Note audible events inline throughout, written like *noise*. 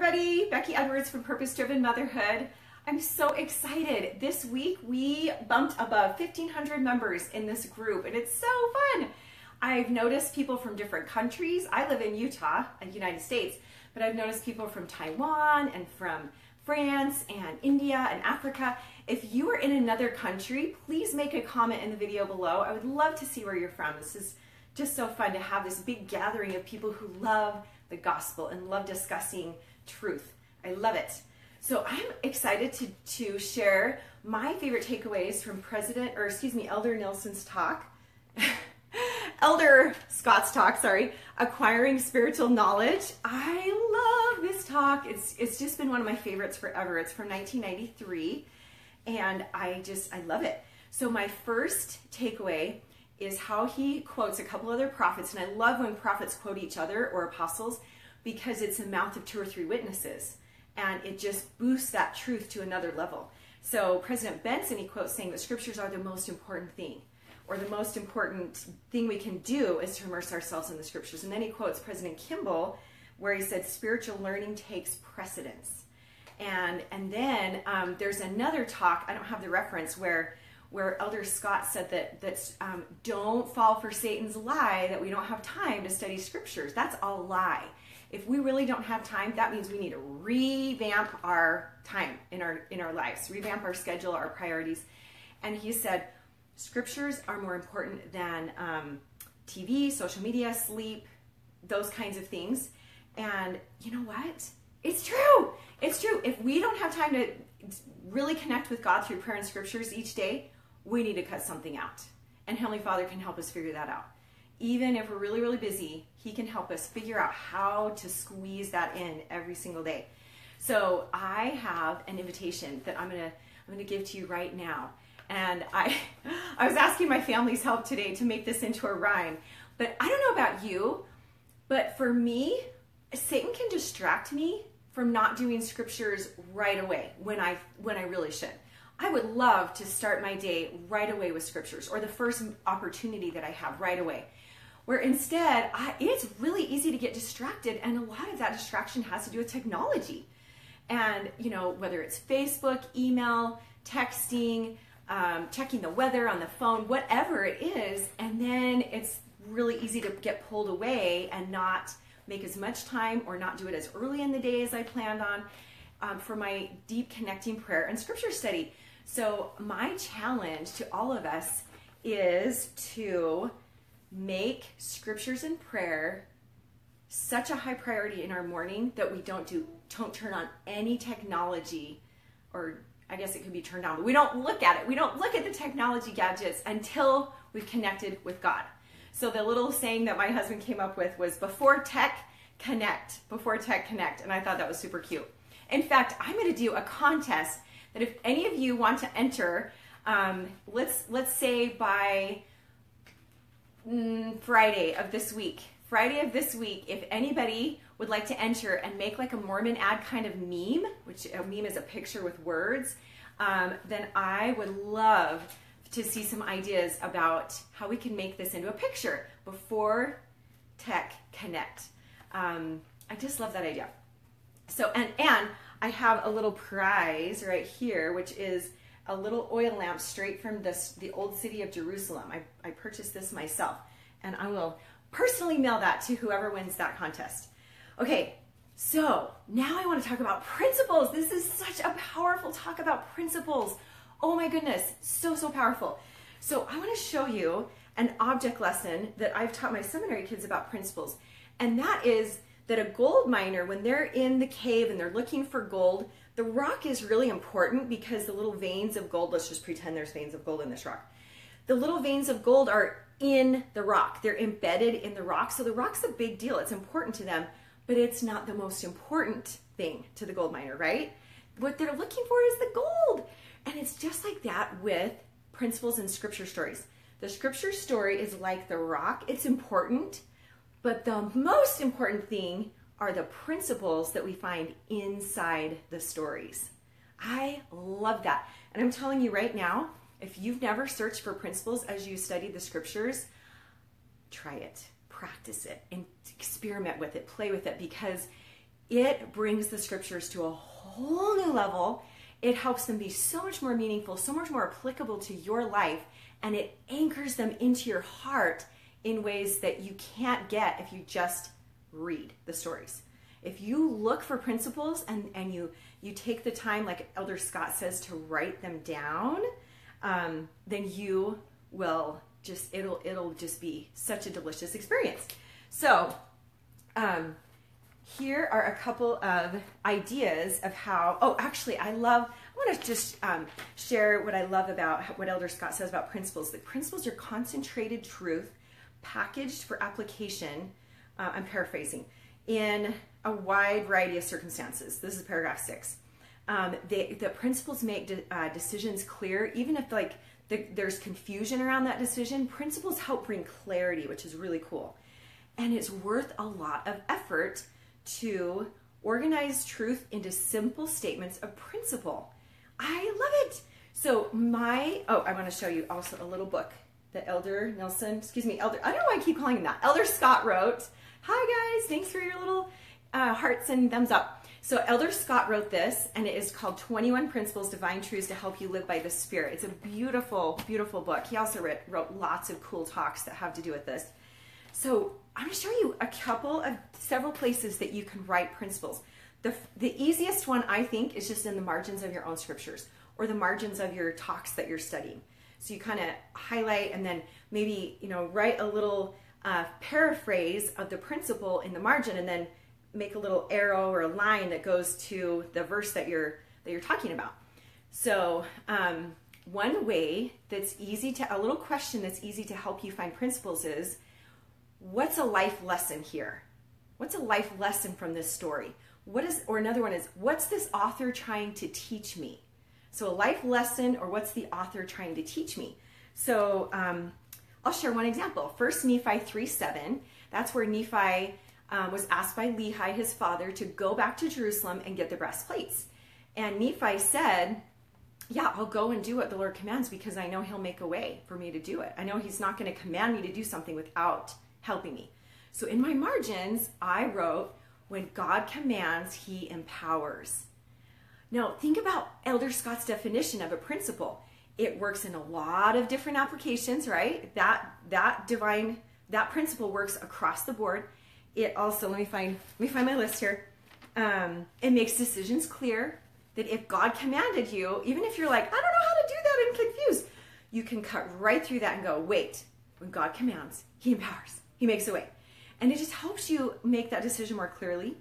everybody. Becky Edwards from Purpose Driven Motherhood. I'm so excited. This week we bumped above 1,500 members in this group, and it's so fun. I've noticed people from different countries. I live in Utah, the United States, but I've noticed people from Taiwan and from France and India and Africa. If you are in another country, please make a comment in the video below. I would love to see where you're from. This is just so fun to have this big gathering of people who love the gospel and love discussing truth. I love it. So I'm excited to, to share my favorite takeaways from President, or excuse me, Elder Nelson's talk. *laughs* Elder Scott's talk, sorry, acquiring spiritual knowledge. I love this talk. It's it's just been one of my favorites forever. It's from 1993 and I just I love it. So my first takeaway is how he quotes a couple other prophets and I love when prophets quote each other or apostles because it's the mouth of two or three witnesses and it just boosts that truth to another level. So President Benson, he quotes saying the scriptures are the most important thing or the most important thing we can do is to immerse ourselves in the scriptures. And then he quotes President Kimball where he said spiritual learning takes precedence. And, and then um, there's another talk, I don't have the reference, where where Elder Scott said that that um, don't fall for Satan's lie that we don't have time to study scriptures. That's all a lie. If we really don't have time, that means we need to revamp our time in our in our lives, revamp our schedule, our priorities. And he said, scriptures are more important than um, TV, social media, sleep, those kinds of things. And you know what? It's true. It's true. If we don't have time to really connect with God through prayer and scriptures each day, we need to cut something out. And Heavenly Father can help us figure that out even if we're really, really busy, He can help us figure out how to squeeze that in every single day. So I have an invitation that I'm gonna I'm gonna give to you right now. And I *laughs* I was asking my family's help today to make this into a rhyme. But I don't know about you, but for me, Satan can distract me from not doing scriptures right away when I when I really should. I would love to start my day right away with scriptures or the first opportunity that I have right away. Where instead, I, it's really easy to get distracted, and a lot of that distraction has to do with technology. And, you know, whether it's Facebook, email, texting, um, checking the weather on the phone, whatever it is, and then it's really easy to get pulled away and not make as much time or not do it as early in the day as I planned on um, for my deep connecting prayer and scripture study. So, my challenge to all of us is to make scriptures and prayer such a high priority in our morning that we don't do don't turn on any technology or I guess it could be turned on, but we don't look at it. We don't look at the technology gadgets until we've connected with God. So the little saying that my husband came up with was before tech connect, before tech connect, and I thought that was super cute. In fact, I'm going to do a contest that if any of you want to enter, um, let's let's say by mm, Friday of this week. Friday of this week, if anybody would like to enter and make like a Mormon ad kind of meme, which a meme is a picture with words, um, then I would love to see some ideas about how we can make this into a picture before tech connect. Um, I just love that idea. So, and, and I have a little prize right here, which is a little oil lamp straight from this, the old city of Jerusalem. I, I purchased this myself and I will personally mail that to whoever wins that contest. Okay, so now I want to talk about principles. This is such a powerful talk about principles. Oh my goodness, so, so powerful. So I want to show you an object lesson that I've taught my seminary kids about principles. And that is that a gold miner, when they're in the cave and they're looking for gold, the rock is really important because the little veins of gold, let's just pretend there's veins of gold in this rock. The little veins of gold are in the rock. They're embedded in the rock. So the rock's a big deal. It's important to them, but it's not the most important thing to the gold miner, right? What they're looking for is the gold. And it's just like that with principles and scripture stories. The scripture story is like the rock. It's important, but the most important thing are the principles that we find inside the stories. I love that. And I'm telling you right now, if you've never searched for principles as you study the scriptures, try it, practice it, and experiment with it, play with it because it brings the scriptures to a whole new level. It helps them be so much more meaningful, so much more applicable to your life, and it anchors them into your heart in ways that you can't get if you just read the stories. If you look for principles and, and you you take the time, like Elder Scott says, to write them down, um, then you will just it'll it'll just be such a delicious experience. So, um, here are a couple of ideas of how. Oh, actually, I love. I want to just um, share what I love about what Elder Scott says about principles. That principles are concentrated truth packaged for application. Uh, I'm paraphrasing in a wide variety of circumstances. This is paragraph six. Um, they, the principles make de- uh, decisions clear, even if like the, there's confusion around that decision. Principles help bring clarity, which is really cool, and it's worth a lot of effort to organize truth into simple statements of principle. I love it. So my oh, I want to show you also a little book that Elder Nelson, excuse me, Elder. I don't know why I keep calling him that. Elder Scott wrote. Hi guys, thanks for your little uh, hearts and thumbs up. So Elder Scott wrote this, and it is called 21 Principles, Divine Truths to Help You Live by the Spirit. It's a beautiful, beautiful book. He also wrote, wrote lots of cool talks that have to do with this. So I'm going to show you a couple of several places that you can write principles. The, the easiest one, I think, is just in the margins of your own scriptures or the margins of your talks that you're studying. So you kind of highlight and then maybe, you know, write a little uh, paraphrase of the principle in the margin and then make a little arrow or a line that goes to the verse that you're that you're talking about. So um, one way that's easy to a little question that's easy to help you find principles is what's a life lesson here? What's a life lesson from this story? What is or another one is what's this author trying to teach me? So a life lesson or what's the author trying to teach me? So um, I'll share one example. First Nephi 3 7. That's where Nephi um, was asked by Lehi, his father, to go back to Jerusalem and get the brass plates. And Nephi said, Yeah, I'll go and do what the Lord commands because I know He'll make a way for me to do it. I know He's not going to command me to do something without helping me. So in my margins, I wrote, When God commands, He empowers. Now, think about Elder Scott's definition of a principle. It works in a lot of different applications, right? That that divine that principle works across the board it also let me find let me find my list here. Um, it makes decisions clear that if God commanded you, even if you're like, I don't know how to do that, I'm confused, you can cut right through that and go, wait, when God commands, He empowers, He makes a way. And it just helps you make that decision more clearly.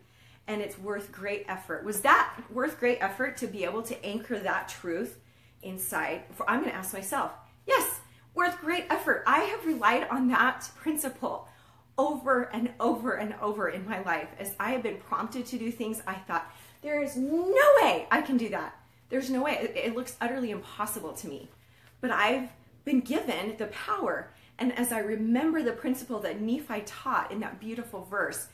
And it's worth great effort. Was that worth great effort to be able to anchor that truth inside? I'm going to ask myself, yes, worth great effort. I have relied on that principle over and over and over in my life as I have been prompted to do things I thought, there is no way I can do that. There's no way. It, it looks utterly impossible to me. But I've been given the power. And as I remember the principle that Nephi taught in that beautiful verse,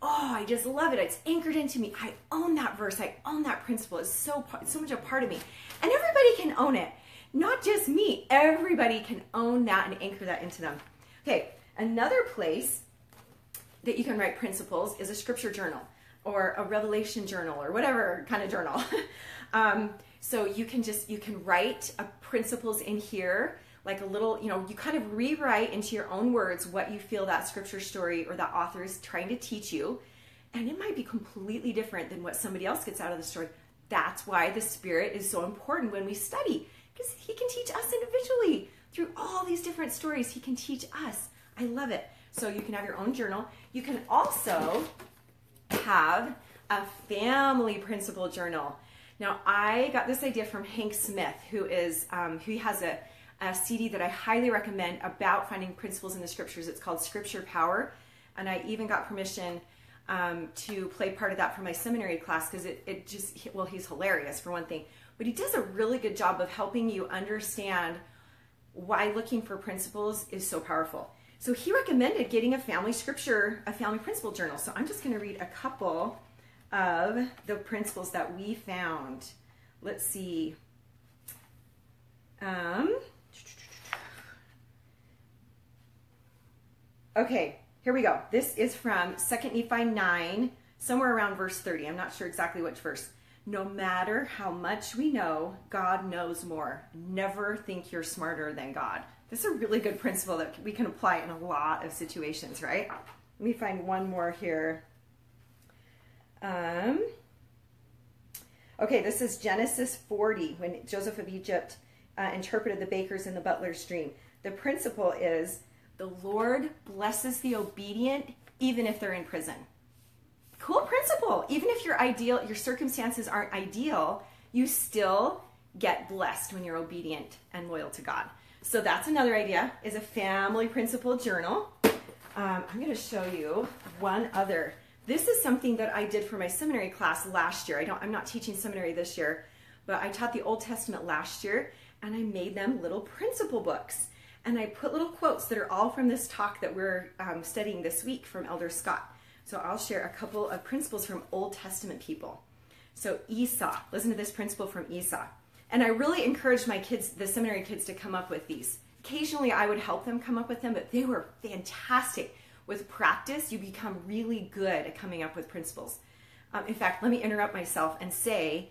oh, I just love it. It's anchored into me. I own that verse. I own that principle. It's so so much a part of me. And everybody can own it. Not just me. Everybody can own that and anchor that into them. Okay, Another place that you can write principles is a scripture journal or a revelation journal or whatever kind of journal. *laughs* um, so you can just you can write principles in here like a little you know you kind of rewrite into your own words what you feel that scripture story or that author is trying to teach you and it might be completely different than what somebody else gets out of the story that's why the spirit is so important when we study because he can teach us individually through all these different stories he can teach us I love it. So you can have your own journal. You can also have a family principle journal. Now, I got this idea from Hank Smith, who is um, who has a, a CD that I highly recommend about finding principles in the scriptures. It's called Scripture Power, and I even got permission um, to play part of that for my seminary class because it, it just well, he's hilarious for one thing, but he does a really good job of helping you understand why looking for principles is so powerful. So he recommended getting a family scripture, a family principle journal. So I'm just going to read a couple of the principles that we found. Let's see. Um, okay, here we go. This is from 2 Nephi 9, somewhere around verse 30. I'm not sure exactly which verse. No matter how much we know, God knows more. Never think you're smarter than God. This is a really good principle that we can apply in a lot of situations, right? Let me find one more here. Um, okay, this is Genesis 40 when Joseph of Egypt uh, interpreted the baker's and the butler's dream. The principle is the Lord blesses the obedient even if they're in prison. Cool principle. Even if your ideal, your circumstances aren't ideal, you still get blessed when you're obedient and loyal to God. So that's another idea is a family principle journal. Um, I'm going to show you one other. This is something that I did for my seminary class last year. I don't, I'm not teaching seminary this year, but I taught the Old Testament last year and I made them little principle books. And I put little quotes that are all from this talk that we're um, studying this week from Elder Scott. So I'll share a couple of principles from Old Testament people. So Esau, listen to this principle from Esau. And I really encouraged my kids, the seminary kids, to come up with these. Occasionally I would help them come up with them, but they were fantastic. With practice, you become really good at coming up with principles. Um, in fact, let me interrupt myself and say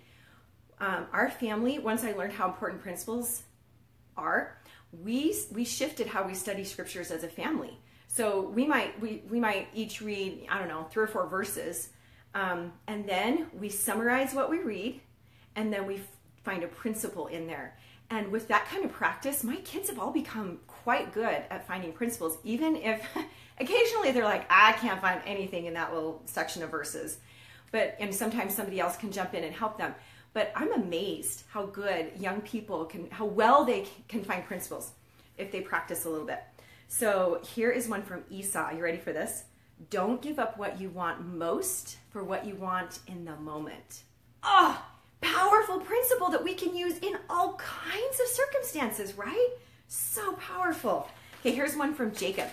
um, our family, once I learned how important principles are, we, we shifted how we study scriptures as a family. So we might we, we might each read I don't know three or four verses, um, and then we summarize what we read, and then we f- find a principle in there. And with that kind of practice, my kids have all become quite good at finding principles, even if *laughs* occasionally they're like, I can't find anything in that little section of verses. But and sometimes somebody else can jump in and help them. But I'm amazed how good young people can, how well they can find principles if they practice a little bit. So here is one from Esau. You ready for this? Don't give up what you want most for what you want in the moment. Oh, powerful principle that we can use in all kinds of circumstances, right? So powerful. Okay, here's one from Jacob.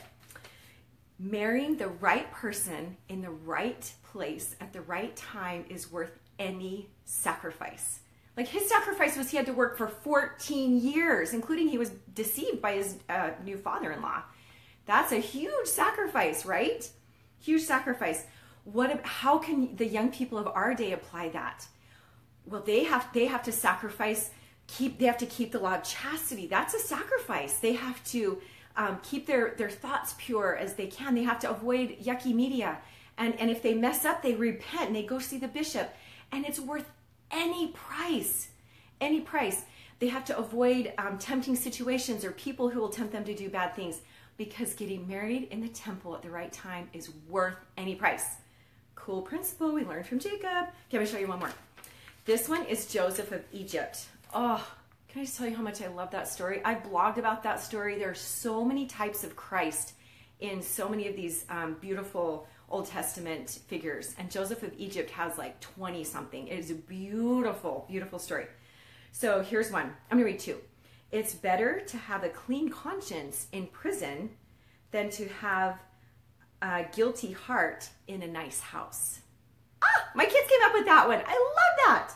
Marrying the right person in the right place at the right time is worth any sacrifice. Like his sacrifice was he had to work for 14 years, including he was deceived by his uh, new father in law. That's a huge sacrifice, right? Huge sacrifice. What? How can the young people of our day apply that? Well, they have they have to sacrifice. Keep they have to keep the law of chastity. That's a sacrifice. They have to um, keep their their thoughts pure as they can. They have to avoid yucky media, and and if they mess up, they repent and they go see the bishop, and it's worth any price, any price. They have to avoid um, tempting situations or people who will tempt them to do bad things because getting married in the temple at the right time is worth any price. Cool principle we learned from Jacob. Okay, gonna show you one more. This one is Joseph of Egypt. Oh, can I just tell you how much I love that story? I blogged about that story. There are so many types of Christ in so many of these um, beautiful Old Testament figures. And Joseph of Egypt has like 20 something. It is a beautiful, beautiful story. So here's one. I'm going to read two. It's better to have a clean conscience in prison than to have a guilty heart in a nice house. Ah, my kids came up with that one. I love that.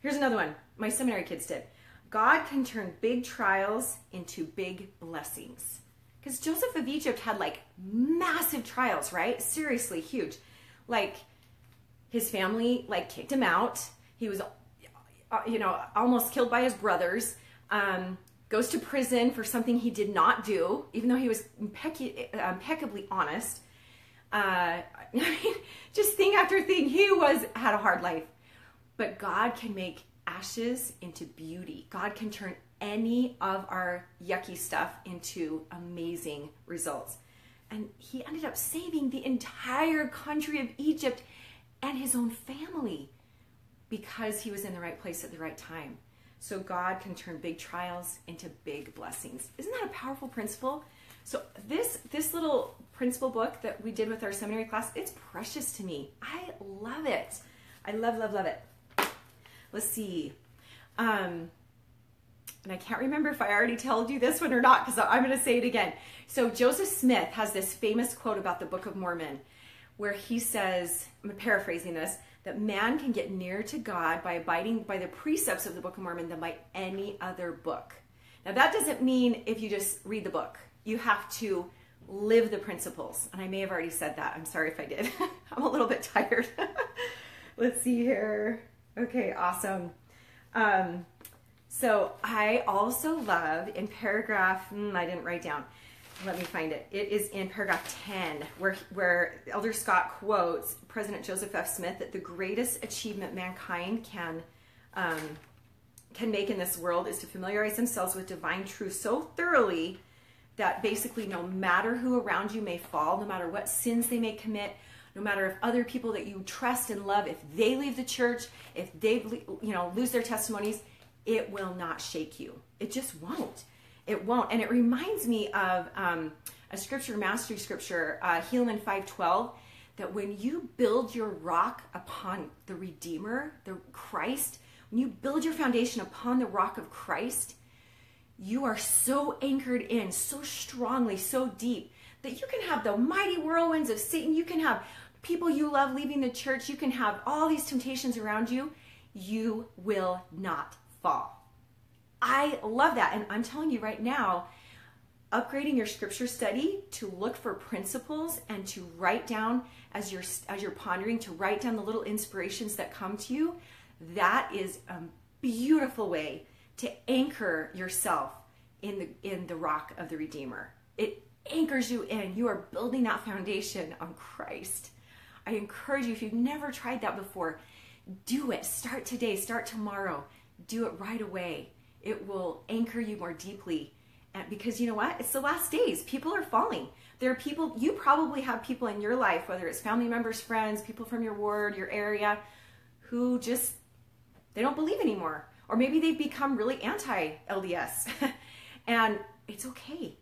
Here's another one. My seminary kids did. God can turn big trials into big blessings because Joseph of Egypt had like massive trials, right? Seriously, huge. Like his family like kicked him out. He was, uh, you know, almost killed by his brothers. Um, goes to prison for something he did not do, even though he was impec- impeccably honest. Uh, *laughs* just thing after thing, he was had a hard life. But God can make ashes into beauty. God can turn any of our yucky stuff into amazing results. And he ended up saving the entire country of Egypt and his own family because he was in the right place at the right time. So God can turn big trials into big blessings. Isn't that a powerful principle? So this this little principle book that we did with our seminary class, it's precious to me. I love it. I love love love it. Let's see. Um, and I can't remember if I already told you this one or not because I'm going to say it again. So Joseph Smith has this famous quote about the Book of Mormon where he says, I'm paraphrasing this, that man can get nearer to God by abiding by the precepts of the Book of Mormon than by any other book. Now that doesn't mean if you just read the book. You have to live the principles. And I may have already said that. I'm sorry if I did. *laughs* I'm a little bit tired. *laughs* let's see here. Okay, awesome. Um, so I also love in paragraph, mm, I didn't write down. Let me find it. It is in paragraph 10, where, where Elder Scott quotes President Joseph F. Smith that the greatest achievement mankind can um, can make in this world is to familiarize themselves with divine truth so thoroughly that basically no matter who around you may fall, no matter what sins they may commit, no matter if other people that you trust and love, if they leave the church, if they you know lose their testimonies, it will not shake you. It just won't. It won't. And it reminds me of um, a scripture, mastery scripture, uh, Helaman 512, that when you build your rock upon the Redeemer, the Christ, when you build your foundation upon the rock of Christ, you are so anchored in so strongly, so deep that you can have the mighty whirlwinds of Satan. You can have people you love leaving the church. You can have all these temptations around you. You will not fall. I love that. And I'm telling you right now, upgrading your scripture study to look for principles and to write down as you're as you're pondering to write down the little inspirations that come to you that is a beautiful way to anchor yourself in the in the rock of the redeemer. It anchors you in. You are building that foundation on christ. I encourage you if you've never tried that before do it. Start today. Start tomorrow do it right away. It will anchor you more deeply. And because you know what? It's the last days. People are falling. There are people you probably have people in your life whether it's family members friends people from your ward your area who just they don't believe anymore. Or maybe they've become really anti LDS. *laughs* and it's okay.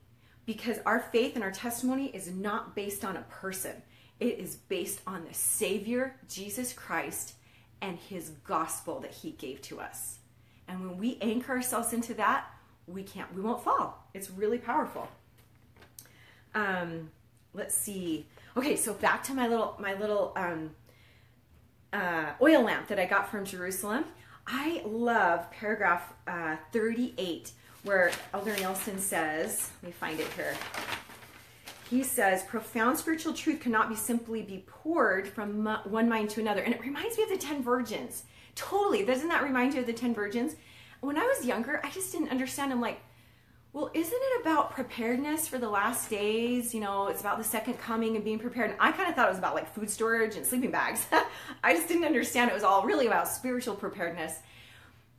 Because our faith and our testimony is not based on a person, it is based on the Savior, Jesus Christ, and his gospel that he gave to us. And when we anchor ourselves into that, we can't, we won't fall. It's really powerful. Um, let's see. Okay, so back to my little, my little um, uh, oil lamp that I got from Jerusalem. I love paragraph uh, 38 where Elder Nelson says, let me find it here. He says, profound spiritual truth cannot be simply be poured from one mind to another. And it reminds me of the 10 virgins. Totally. Doesn't that remind you of the 10 virgins? When I was younger, I just didn't understand. I'm like, well, isn't it about preparedness for the last days? You know, it's about the second coming and being prepared. And I kind of thought it was about like food storage and sleeping bags. *laughs* I just didn't understand it was all really about spiritual preparedness.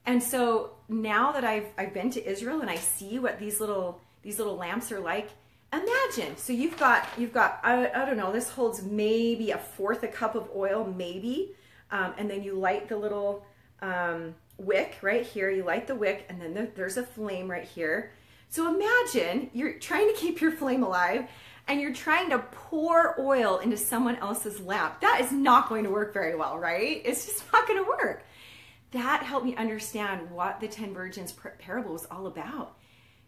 And so now that I've I've been to Israel and I see what these little these little lamps are like, imagine. So you've got you've got I, I don't know. This holds maybe a fourth a cup of oil, maybe, um, and then you light the little um, wick right here. You light the wick, and then the, there's a flame right here so imagine you're trying to keep your flame alive and you're trying to pour oil into someone else's lamp. That is not going to work very well, right? It's just not going to work. That helped me understand what the 10 virgins parable was all about.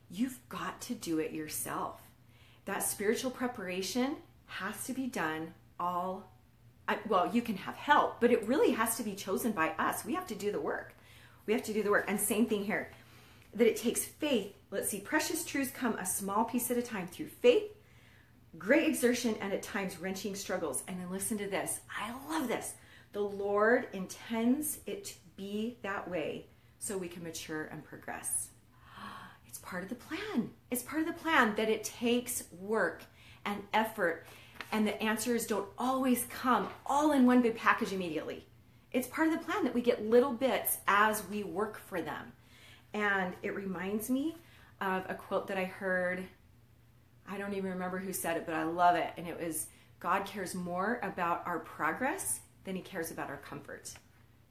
You've got to do it yourself. That spiritual preparation has to be done all well, you can have help, but it really has to be chosen by us. We have to do the work. We have to do the work. And same thing here that it takes faith. Let's see, precious truths come a small piece at a time through faith, great exertion, and at times wrenching struggles. And then listen to this. I love this. The Lord intends it to be that way so we can mature and progress. *gasps* It's part of the plan. It's part of the plan that it takes work and effort, and the answers don't always come all in one big package immediately. It's part of the plan that we get little bits as we work for them. And it reminds me of a quote that I heard. I don't even remember who said it, but I love it. And it was God cares more about our progress than he cares about our comfort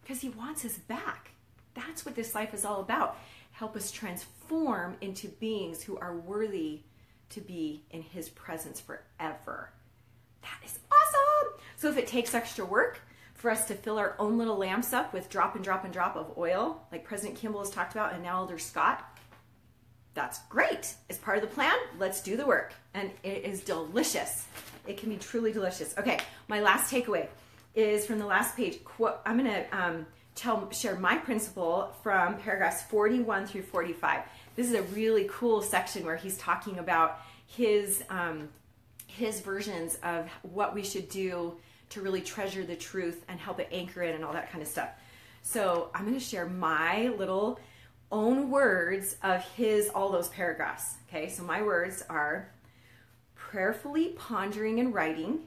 because he wants us back. That's what this life is all about. Help us transform into beings who are worthy to be in his presence forever. That is awesome. So if it takes extra work, for us to fill our own little lamps up with drop and drop and drop of oil, like President Kimball has talked about, and now Elder Scott. That's great. It's part of the plan. Let's do the work. And it is delicious. It can be truly delicious. Okay, my last takeaway is from the last page. I'm going to um, tell share my principle from paragraphs 41 through 45. This is a really cool section where he's talking about his um, his versions of what we should do to really treasure the truth and help it anchor in and all that kind of stuff. So I'm going to share my little own words of his all those paragraphs. Okay, so my words are prayerfully pondering and writing,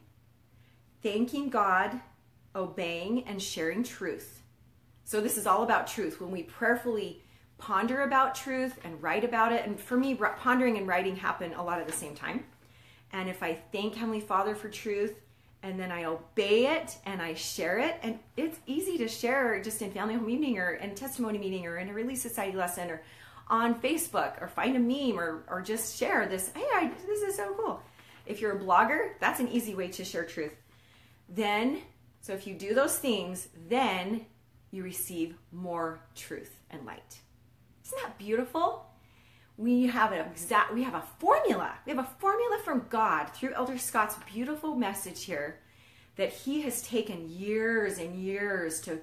thanking God, obeying and sharing truth. So this is all about truth. When we prayerfully ponder about truth and write about it, and for me, pondering and writing happen a lot at the same time. And if I thank Heavenly Father for truth, and then I obey it and I share it, and it's easy to share just in family home evening or in testimony meeting or in a Relief Society lesson or on Facebook or find a meme or, or just share this. Hey, I, this is so cool. If you're a blogger, that's an easy way to share truth. Then, so if you do those things, then you receive more truth and light. Isn't that beautiful? We have an exact we have a formula. We have a formula from God through Elder Scott's beautiful message here that he has taken years and years to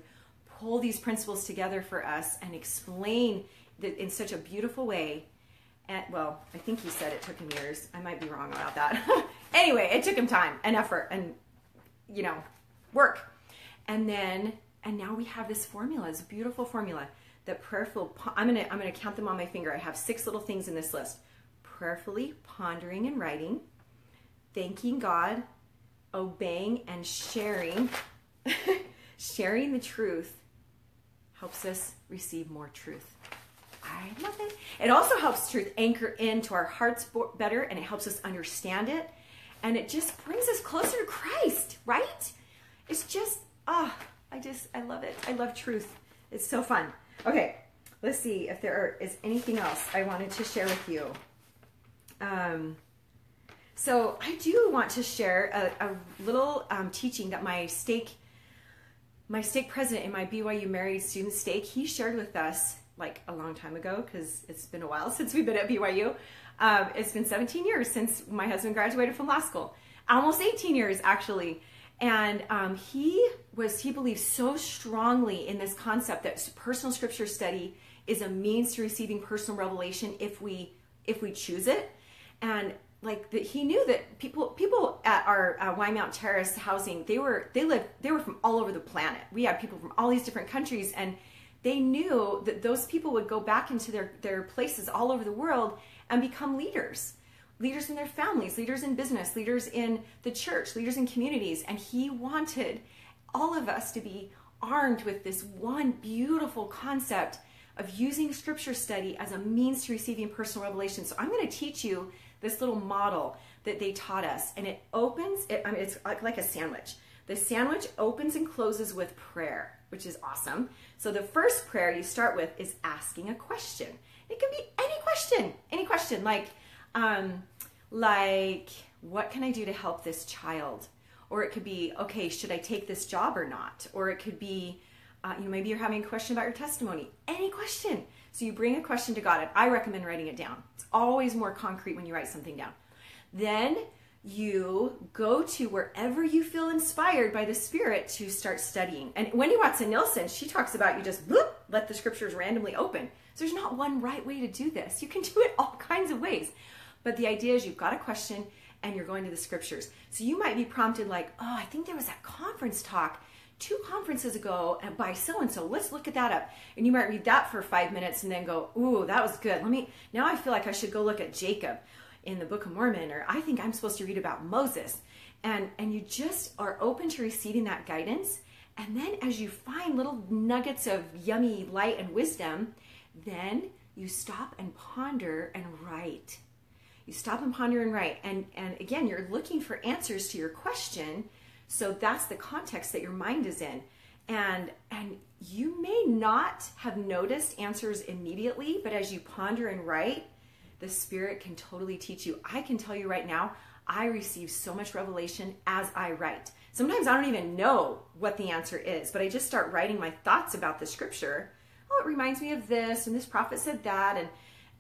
pull these principles together for us and explain that in such a beautiful way and well, I think he said it took him years. I might be wrong about that. *laughs* anyway, it took him time and effort and you know, work. And then and now we have this formula, this beautiful formula that prayerful I'm going to I'm going to count them on my finger. I have six little things in this list. Prayerfully pondering and writing, thanking God, obeying and sharing *laughs* sharing the truth helps us receive more truth. I love it. It also helps truth anchor into our hearts better and it helps us understand it. And it just brings us closer to Christ, right? It's just, ah, oh, I just, I love it. I love truth. It's so fun. Okay, let's see if there are, is anything else I wanted to share with you. Um, so I do want to share a, a little um, teaching that my stake, my stake president in my BYU Married Student Stake, he shared with us like a long time ago because it's been a while *laughs* since we've been at BYU. Um, it's been 17 years since my husband graduated from law school, almost 18 years actually. And um, he was he believes so strongly in this concept that personal scripture study is a means to receiving personal revelation if we if we choose it. And like that he knew that people people at our uh, Wymount Terrace housing they were they lived they were from all over the planet. We had people from all these different countries and they knew that those people would go back into their, their places all over the world and become leaders leaders in their families, leaders in business, leaders in the church, leaders in communities. And he wanted all of us to be armed with this one beautiful concept of using scripture study as a means to receiving personal revelation. So I'm going to teach you this little model that they taught us. And it opens, it, I mean, it's like a sandwich. The sandwich opens and closes with prayer which is awesome. So the first prayer you start with is asking a question. It can be any question, any question like, um, like, what can I do to help this child? Or it could be, okay, should I take this job or not? Or it could be, uh, you know, maybe you're having a question about your testimony. Any question. So you bring a question to God, and I recommend writing it down. It's always more concrete when you write something down. Then you go to wherever you feel inspired by the Spirit to start studying. And Wendy Watson Nelson, she talks about you just bloop, let the scriptures randomly open. So there's not one right way to do this. You can *laughs* do it all kinds of ways. But the idea is you've got a question and you're going to the scriptures. So you might be prompted, like, oh, I think there was that conference talk two conferences ago by so and so. Let's look at that up. And you might read that for five minutes and then go, ooh, that was good. Let me, now I feel like I should go look at Jacob in the Book of Mormon, or I think I'm supposed to read about Moses. And, and you just are open to receiving that guidance. And then as you find little nuggets of yummy light and wisdom, then you stop and ponder and write. You stop and ponder and write. And, and again, you're looking for answers to your question. So that's the context that your mind is in. And, and you may not have noticed answers immediately, but as you ponder and write, the Spirit can totally teach you. I can tell you right now, I receive so much revelation as I write. Sometimes I don't even know what the answer is, but I just start writing my thoughts about the scripture. Oh, it reminds me of this, and this prophet said that, and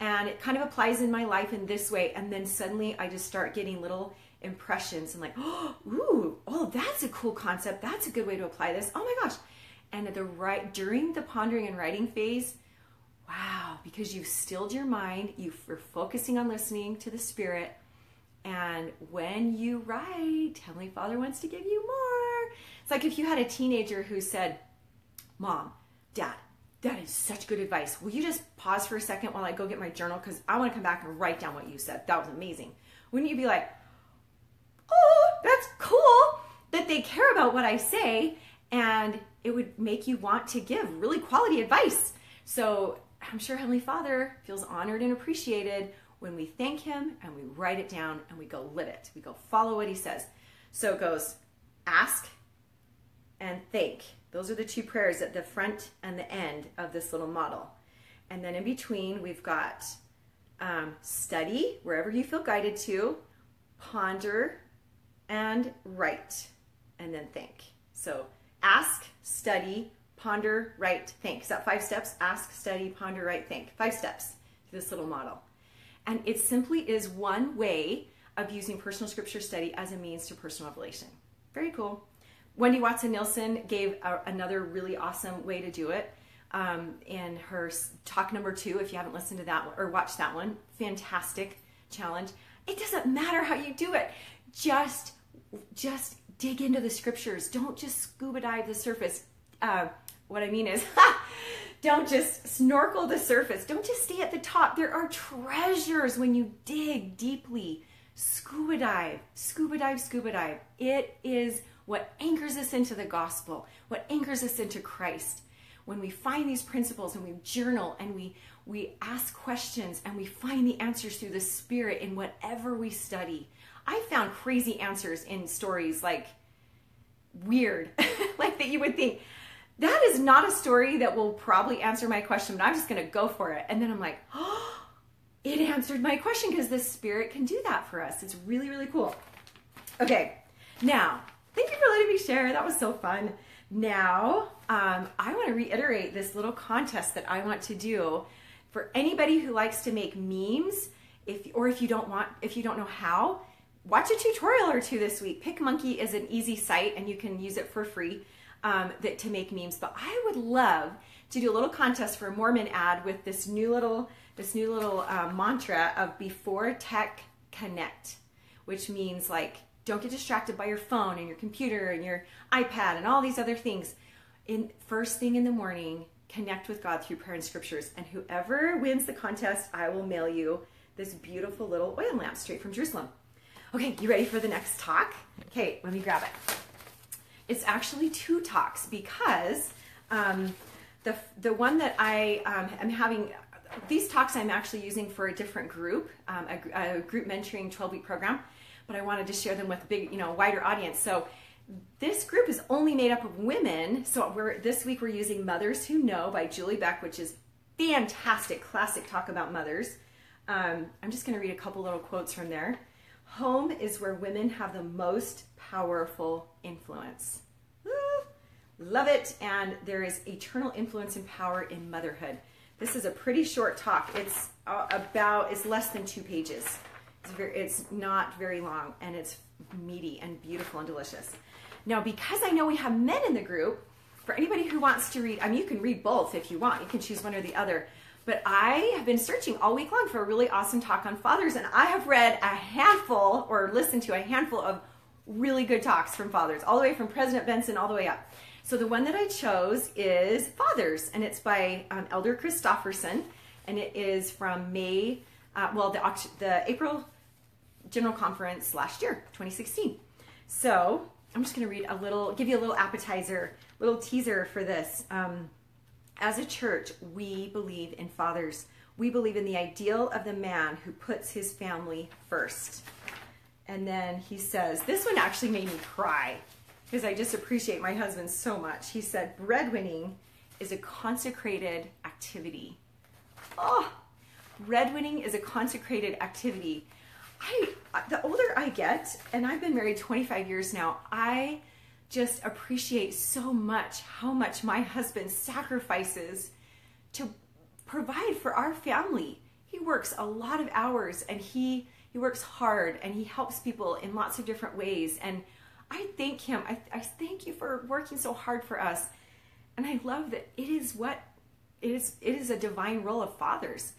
and it kind of applies in my life in this way. And then suddenly I just start getting little impressions and like, oh, *gasps* ooh, oh, that's a cool concept. That's a good way to apply this. Oh my gosh. And at the right during the pondering and writing phase, Wow, because you've stilled your mind, you're focusing on listening to the Spirit. And when you write, Heavenly Father wants to give you more. It's like if you had a teenager who said, Mom, Dad, that is such good advice. Will you just pause for a second while I go get my journal? Because I want to come back and write down what you said. That was amazing. Wouldn't you be like, oh, that's cool that they care about what I say and it would make you want to give really quality advice. So I'm sure Heavenly Father feels honored and appreciated when we thank Him and we write it down and we go live it. We go follow what He says. So it goes ask and thank. Those are the two prayers at the front and the end of this little model. And then in between, we've got um, study, wherever you feel guided to, ponder, and write, and then think. So ask, study, ponder, write, think. Is that five steps? Ask, study, ponder, write, think. Five steps to this little model. And it simply is one way of using personal scripture study as a means to personal revelation. Very cool. Wendy Watson Nelson gave a, another really awesome way to do it um, in her talk number two. If you haven't listened to that one, or watched that one, fantastic challenge. It doesn't matter how you do it. Just, just dig into the scriptures. Don't just scuba dive the surface. Uh, what I mean is, *laughs* don't just snorkel the surface. Don't just stay at the top. There are treasures when you dig deeply. Scuba dive, scuba dive, scuba dive. It is what anchors us into the gospel, what anchors us into Christ. When we find these principles and we journal and we we ask questions and we find the answers through the spirit in whatever we study. I found crazy answers in stories like weird, *laughs* like that you would think that is not a story that will probably answer my question, but I'm just going to go for it. And then I'm like, oh, it answered my question because the spirit can do that for us. It's really, really cool. Okay, now, thank you for letting me share. That was so fun. Now, um, I want to reiterate this little contest that I want to do for anybody who likes to make memes. If or if you don't want, if you don't know how, watch a tutorial or two this week. PicMonkey is an easy site, and you can use it for free um, that to make memes. But I would love to do a little contest for a Mormon ad with this new little this new little uh, mantra of before tech connect, which means like don't get distracted by your phone and your computer and your iPad and all these other things. In first thing in the morning, connect with God through prayer and scriptures. And whoever wins the contest, I will mail you this beautiful little oil lamp straight from Jerusalem. Okay, you ready for the next talk? Okay, let me grab it. It's actually two talks because um, the the one that I um, am having these talks I'm actually using for a different group, um, a, a, group mentoring 12 week program, but I wanted to share them with a big, you know, wider audience. So this group is only made up of women. So we're this week we're using Mothers Who Know by Julie Beck, which is fantastic, classic talk about mothers. Um, I'm just going to read a couple little quotes from there. Home is where women have the most powerful influence. love it. And there is eternal influence and power in motherhood. This is a pretty short talk. It's about, it's less than two pages. It's, very, it's not very long and it's meaty and beautiful and delicious. Now, because I know we have men in the group, for anybody who wants to read, I mean, you can read both if you want. You can choose one or the other. But I have been searching all week long for a really awesome talk on fathers, and I have read a handful or listened to a handful of really good talks from fathers, all the way from President Benson all the way up. So the one that I chose is Fathers, and it's by um, Elder Christofferson, and it is from May, uh, well, the, the April General Conference last year, 2016. So I'm just going to read a little, give you a little appetizer, little teaser for this. Um, as a church, we believe in fathers. We believe in the ideal of the man who puts his family first. And then he says, this one actually made me cry because I just appreciate my husband so much. He said, breadwinning is a consecrated activity. Oh, breadwinning is a consecrated activity. I, the older I get, and I've been married 25 years now, I just appreciate so much how much my husband sacrifices to provide for our family. He works a lot of hours and he he works hard and he helps people in lots of different ways and I thank him. I, I thank you for working so hard for us. And I love that it is what it is it is a divine role of fathers.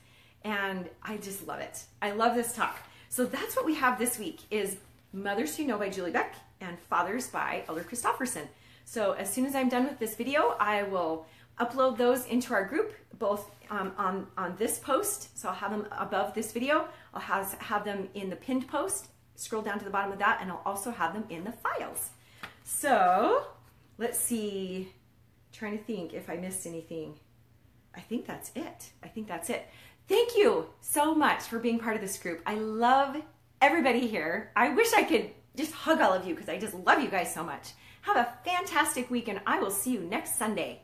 And I just love it. I love this talk. So that's what we have this week is Mothers Who Know by Julie Beck and Fathers by Elder Christofferson. So as soon as I'm done with this video, I will upload those into our group, both um, on, on this post. So I'll have them above this video. I'll have, have them in the pinned post. Scroll down to the bottom of that, and I'll also have them in the files. So let's see. trying to think if I missed anything. I think that's it. I think that's it. Thank you so much for being part of this group. I love everybody here. I wish I could just hug all of you because I just love you guys so much. Have a fantastic week, and I will see you next Sunday.